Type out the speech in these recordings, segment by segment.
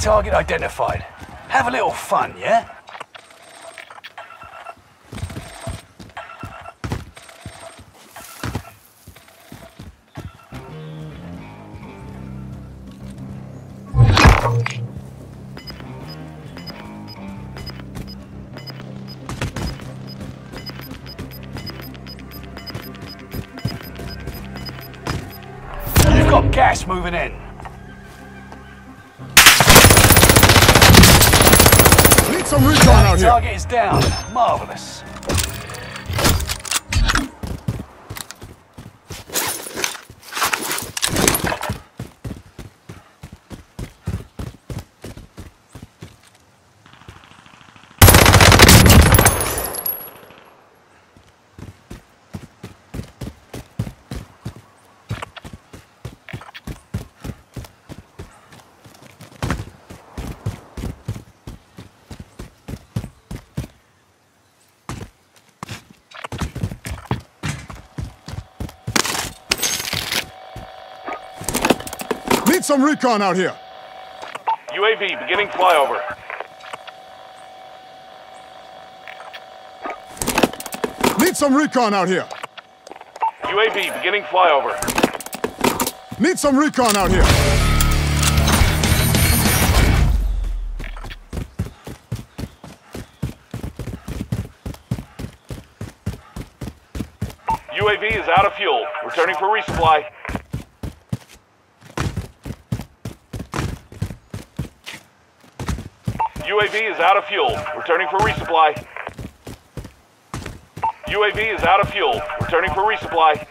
target identified. Have a little fun, yeah? You've got gas moving in. Some recon out here. Target is down. Marvelous. Some recon out here. UAV beginning flyover. Need some recon out here. UAV beginning flyover. Need some recon out here. UAV is out of fuel. Returning for resupply. UAV is out of fuel. Returning for resupply. UAV is out of fuel. Returning for resupply.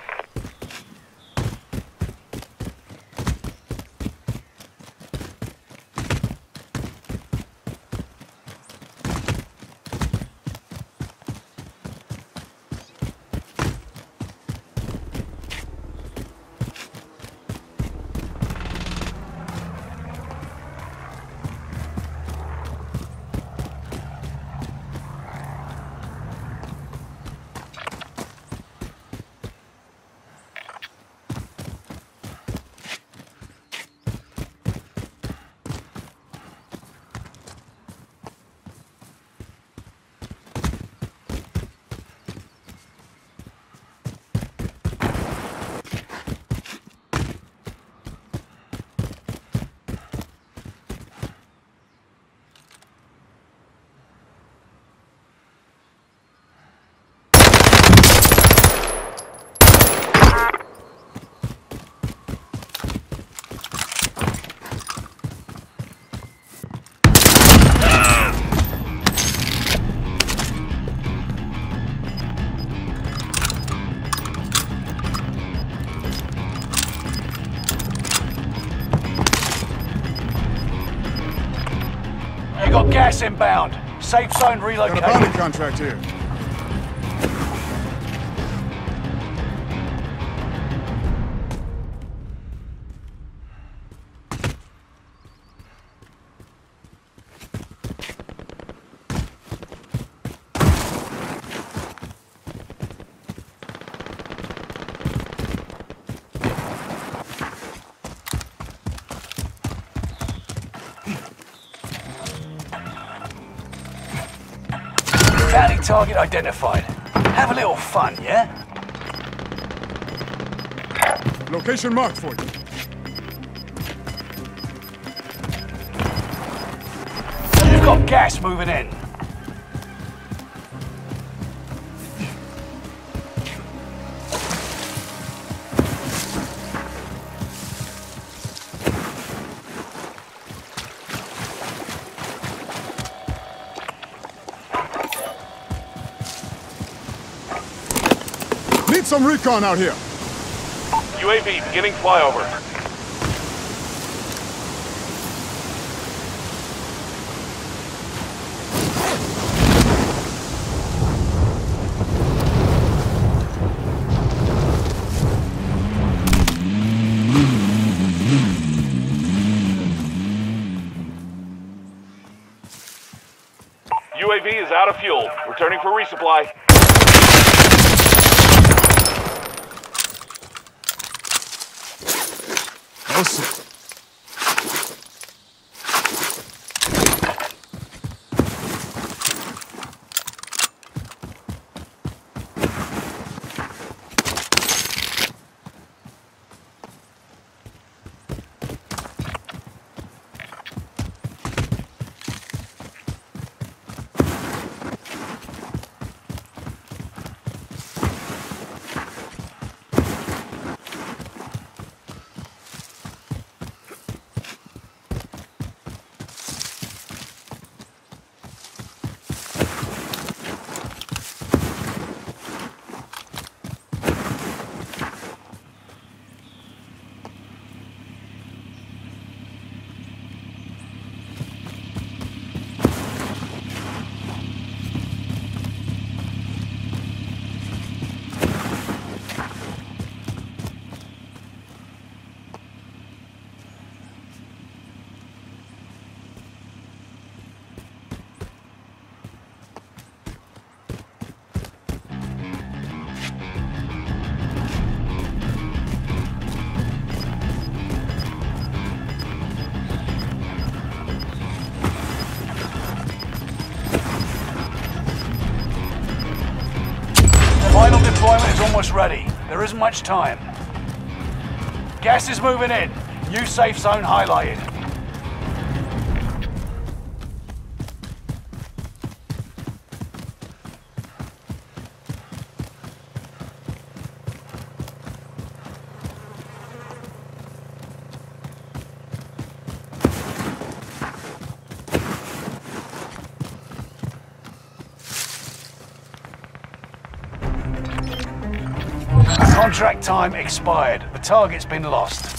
Gas inbound. Safe zone Got a relocated. bounty contract here. Target identified. Have a little fun, yeah? Location marked for you. You've got gas moving in. Some recon out here. UAV beginning flyover. UAV is out of fuel. Returning for resupply. Nossa. Redeployment is almost ready. There isn't much time. Gas is moving in. New safe zone highlighted. Contract time expired. The target's been lost.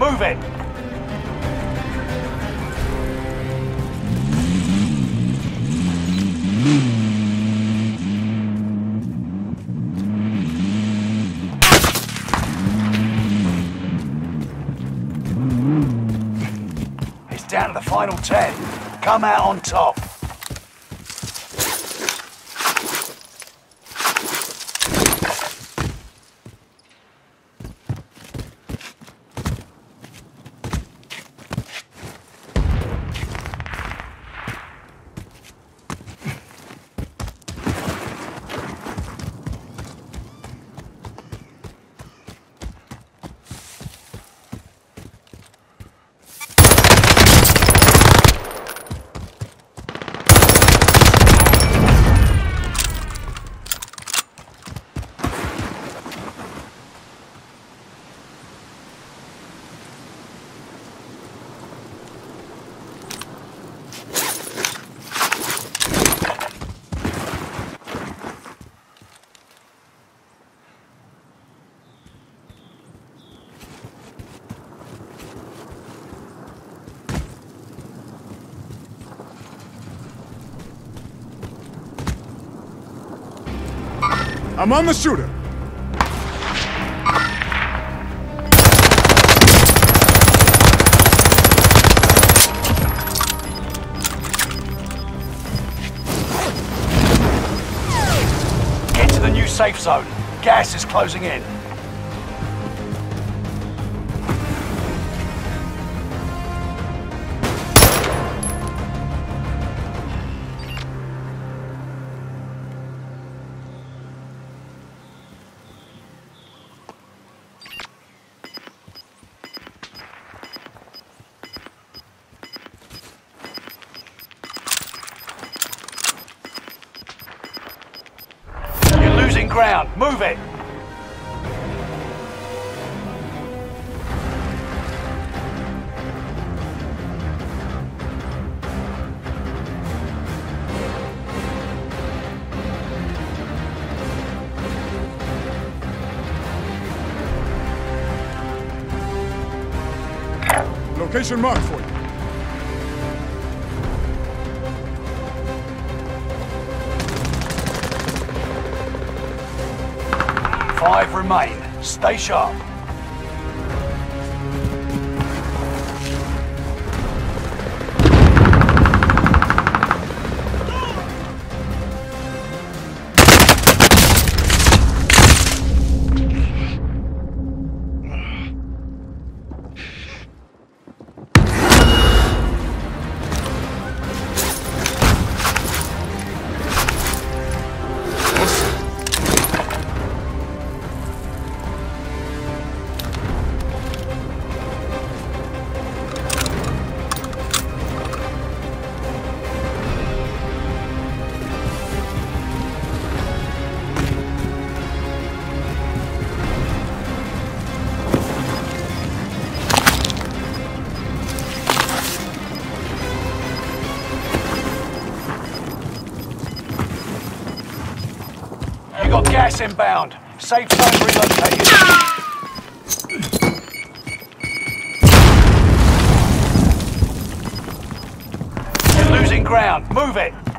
Move it. It's down to the final ten. Come out on top. I'm on the shooter. Get to the new safe zone. Gas is closing in. Ground. Move it. Location marked for you. Five remain. Stay sharp. Gas inbound. Safe zone relocated. Losing ground. Move it.